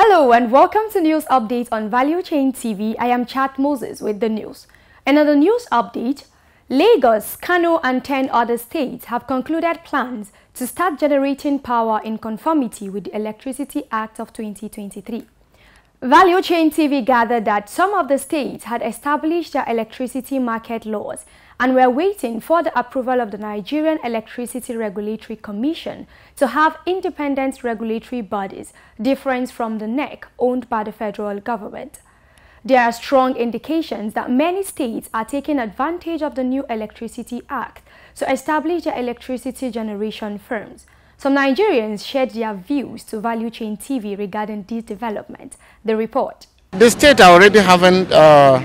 Hello and welcome to News Update on Value Chain TV. I am Chad Moses with the news. Another news update, Lagos, Kano and 10 other states have concluded plans to start generating power in conformity with the Electricity Act of 2023. Value Chain TV gathered that some of the states had established their electricity market laws and were waiting for the approval of the Nigerian Electricity Regulatory Commission to have independent regulatory bodies different from the NEC owned by the federal government. There are strong indications that many states are taking advantage of the new Electricity Act to establish their electricity generation firms. Some Nigerians shared their views to Value Chain TV regarding this development. The report. The state are already having uh,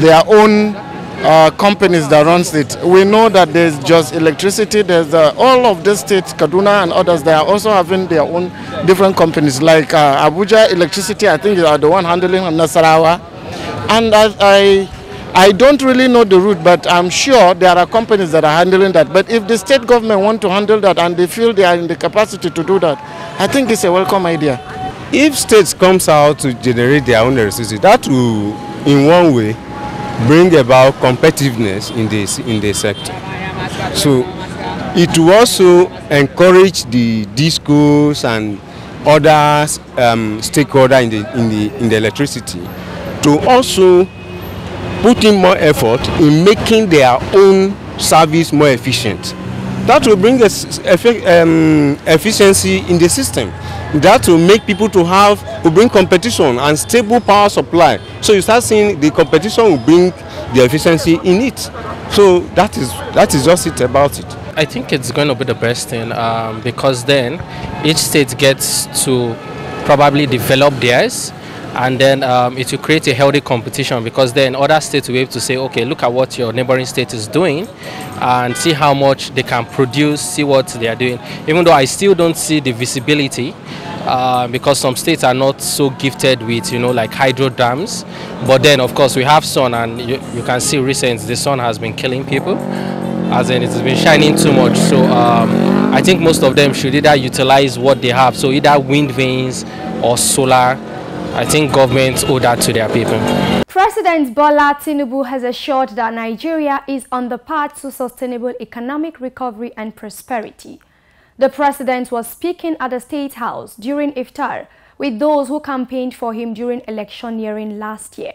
their own uh, companies that runs it. We know that there's just electricity. There's uh, all of the states, Kaduna and others. They are also having their own different companies. Like uh, Abuja Electricity, I think, are the one handling Nasarawa. And I, I I don't really know the route, but I'm sure there are companies that are handling that. But if the state government want to handle that and they feel they are in the capacity to do that, I think it's a welcome idea. If states comes out to generate their own electricity, that will, in one way, bring about competitiveness in this in the sector. So it will also encourage the discos and other um, stakeholders in the in the in the electricity to also put in more effort in making their own service more efficient. That will bring um, efficiency in the system. That will make people to have, will bring competition and stable power supply. So you start seeing the competition will bring the efficiency in it. So that is, that is just it about it. I think it's going to be the best thing um, because then each state gets to probably develop theirs and then um, it will create a healthy competition because then other states will be able to say, okay, look at what your neighboring state is doing and see how much they can produce, see what they are doing. Even though I still don't see the visibility uh, because some states are not so gifted with, you know, like hydro dams. But then, of course, we have sun and you, you can see recently the sun has been killing people as in it's been shining too much. So um, I think most of them should either utilize what they have, so either wind vanes or solar I think governments owe that to their people. President Bola Tinubu has assured that Nigeria is on the path to sustainable economic recovery and prosperity. The president was speaking at the State House during iftar with those who campaigned for him during electioneering last year.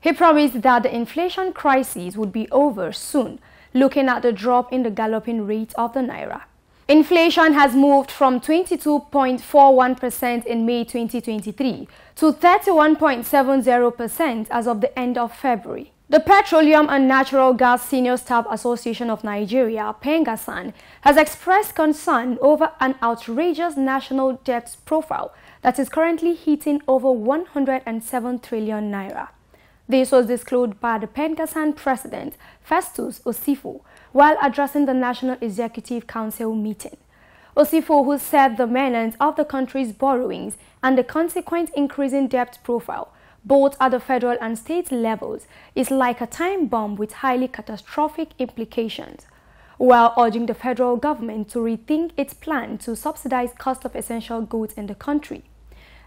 He promised that the inflation crisis would be over soon, looking at the drop in the galloping rate of the naira. Inflation has moved from 22.41% in May 2023 to 31.70% as of the end of February. The Petroleum and Natural Gas Senior Staff Association of Nigeria, PENGASAN, has expressed concern over an outrageous national debt profile that is currently hitting over 107 trillion naira. This was disclosed by the PENGASAN president, Festus Osifo, while addressing the National Executive Council meeting. Osifo, who said the maintenance of the country's borrowings and the consequent increasing debt profile, both at the federal and state levels, is like a time bomb with highly catastrophic implications, while urging the federal government to rethink its plan to subsidize cost of essential goods in the country.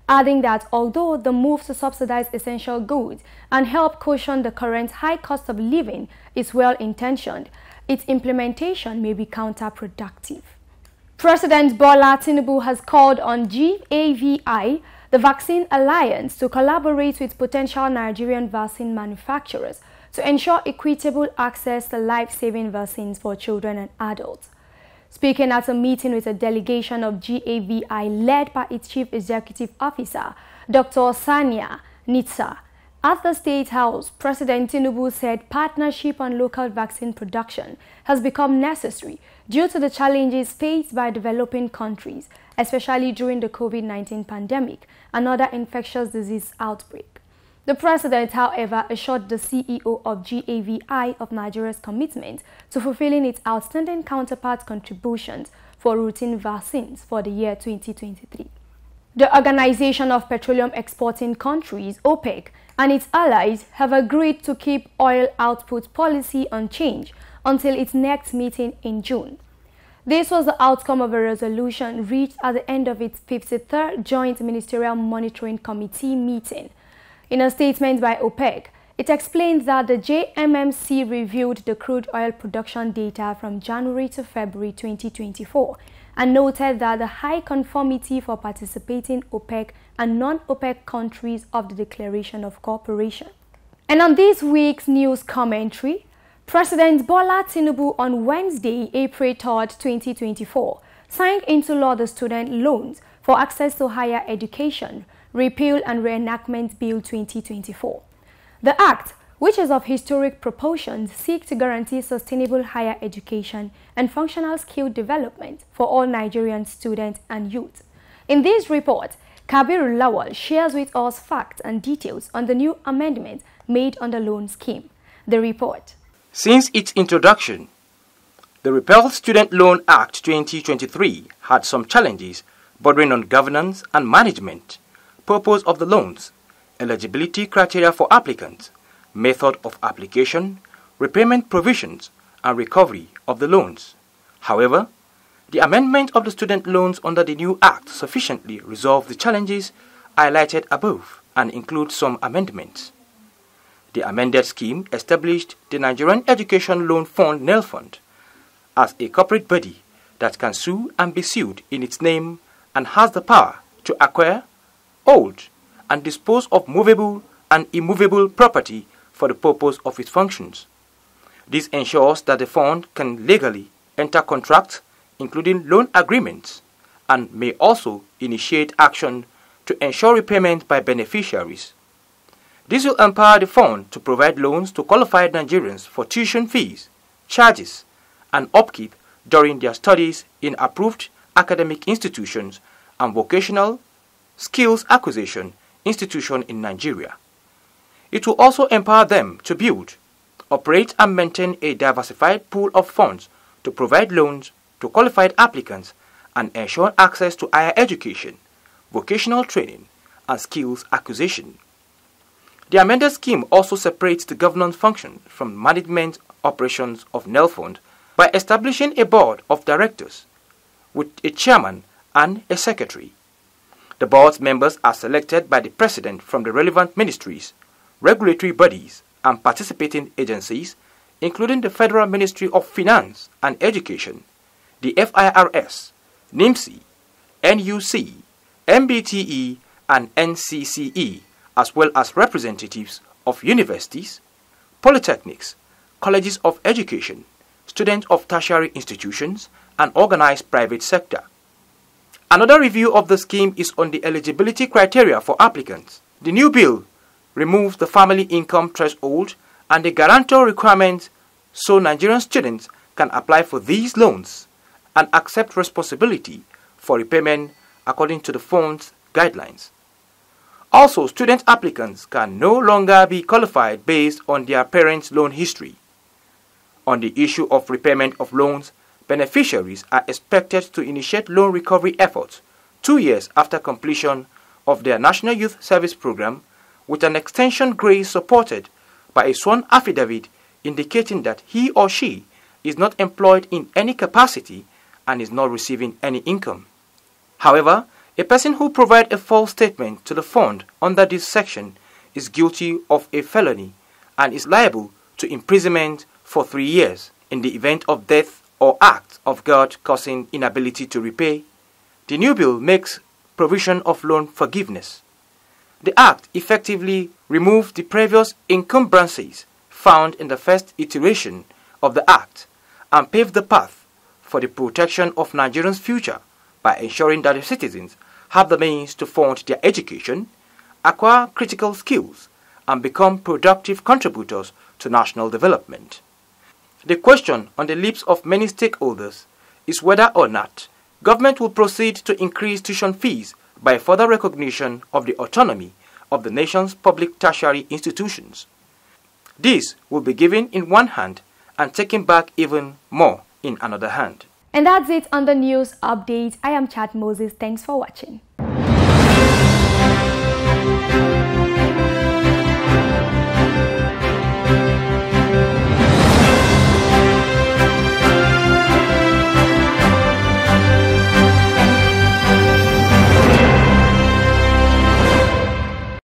Adding that although the move to subsidize essential goods and help cushion the current high cost of living is well intentioned, its implementation may be counterproductive. President Bola Tinubu has called on GAVI, the Vaccine Alliance, to collaborate with potential Nigerian vaccine manufacturers to ensure equitable access to life-saving vaccines for children and adults. Speaking at a meeting with a delegation of GAVI led by its Chief Executive Officer, Dr. Sania Nishtar, at the State House, President Tinubu said partnership on local vaccine production has become necessary due to the challenges faced by developing countries, especially during the COVID-19 pandemic and other infectious disease outbreak. The president, however, assured the CEO of GAVI of Nigeria's commitment to fulfilling its outstanding counterpart contributions for routine vaccines for the year 2023. The Organization of Petroleum Exporting Countries, OPEC, and its allies have agreed to keep oil output policy unchanged until its next meeting in June. This was the outcome of a resolution reached at the end of its 53rd Joint Ministerial Monitoring Committee meeting. In a statement by OPEC, it explains that the JMMC reviewed the crude oil production data from January to February 2024 and noted that the high conformity for participating OPEC and non-OPEC countries of the Declaration of Cooperation. And on this week's news commentary, President Bola Tinubu on Wednesday, April 3, 2024, signed into law the Student Loans for Access to Higher Education, Repeal and Reenactment Bill 2024. The Act, which is of historic proportions, seeks to guarantee sustainable higher education and functional skill development for all Nigerian students and youth. In this report, Kabir Lawal shares with us facts and details on the new amendment made on the loan scheme. The report. Since its introduction, the Repealed Student Loan Act 2023 had some challenges bordering on governance and management, purpose of the loans, eligibility criteria for applicants, method of application, repayment provisions, and recovery of the loans. However, the amendment of the student loans under the new Act sufficiently resolved the challenges highlighted above and includes some amendments. The amended scheme established the Nigerian Education Loan Fund NELFund as a corporate body that can sue and be sued in its name and has the power to acquire, hold, and dispose of movable and immovable property for the purpose of its functions. This ensures that the fund can legally enter contracts, including loan agreements, and may also initiate action to ensure repayment by beneficiaries. This will empower the fund to provide loans to qualified Nigerians for tuition fees, charges, and upkeep during their studies in approved academic institutions and vocational skills acquisition institution in Nigeria. It will also empower them to build, operate and maintain a diversified pool of funds to provide loans to qualified applicants and ensure access to higher education, vocational training, and skills acquisition. The amended scheme also separates the governance function from management operations of NELFund by establishing a board of directors with a chairman and a secretary. The board's members are selected by the president from the relevant ministries, regulatory bodies, and participating agencies, including the Federal Ministry of Finance and Education, the FIRS, NIMSI, NUC, NBTE, and NCCE, as well as representatives of universities, polytechnics, colleges of education, students of tertiary institutions, and organized private sector. Another review of the scheme is on the eligibility criteria for applicants. The new bill removes the family income threshold and the guarantor requirement so Nigerian students can apply for these loans and accept responsibility for repayment according to the fund's guidelines. Also, student applicants can no longer be qualified based on their parents' loan history. On the issue of repayment of loans, beneficiaries are expected to initiate loan recovery efforts two years after completion of their National Youth Service Program with an extension grace supported by a sworn affidavit indicating that he or she is not employed in any capacity and is not receiving any income. However, a person who provides a false statement to the fund under this section is guilty of a felony and is liable to imprisonment for three years in the event of death or act of God causing inability to repay, the new bill makes provision of loan forgiveness. The act effectively removed the previous encumbrances found in the first iteration of the act and paved the path for the protection of Nigerians' future by ensuring that the citizens have the means to fund their education, acquire critical skills, and become productive contributors to national development. The question on the lips of many stakeholders is whether or not government will proceed to increase tuition fees by further recognition of the autonomy of the nation's public tertiary institutions. This will be given in one hand and taken back even more in another hand. And that's it on the news update. I am Chad Moses. Thanks for watching.